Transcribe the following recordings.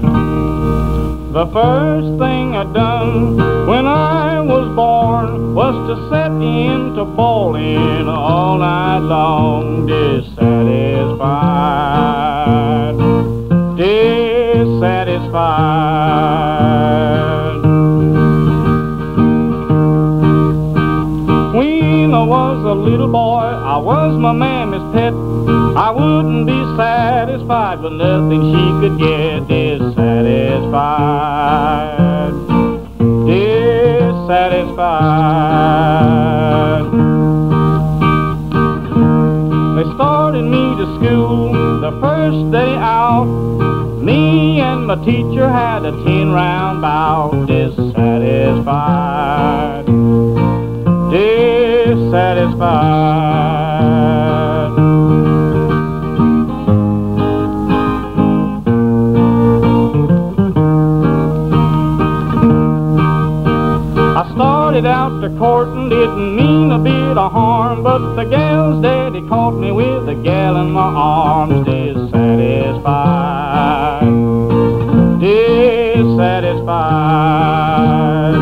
The first thing I done when I was born was to set into bowling all night long, dissatisfied, dissatisfied. When I was a little boy, I was my mammy's pet. I wouldn't be satisfied with nothing she could get dissatisfied, dissatisfied. They started me to school the first day out. Me and my teacher had a ten round bout, dissatisfied. Started out to courtin', didn't mean a bit of harm, but the gal's daddy caught me with a gal in my arms, dissatisfied, dissatisfied.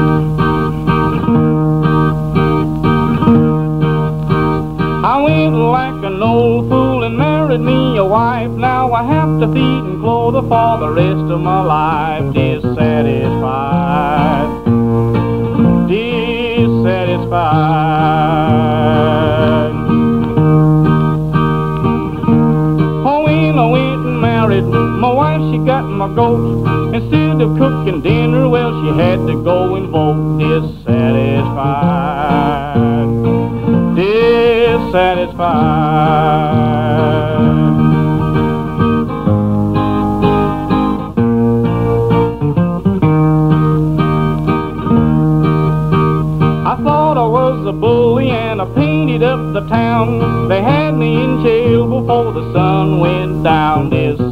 I went like an old fool and married me a wife. Now I have to feed and clothe her for the rest of my life, dissatisfied dissatisfied. Oh, when I went and married my wife, she got my goat. Instead of cooking dinner, well, she had to go and vote dissatisfied. Dissatisfied. Painted up the town. They had me in jail before the sun went down. Dissatisfied,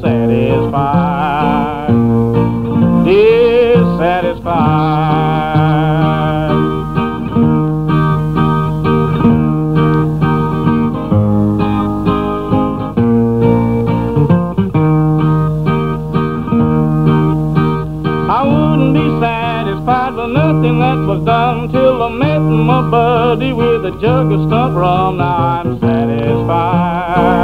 Until I met my buddy with a jug of stump rum. Now I'm satisfied.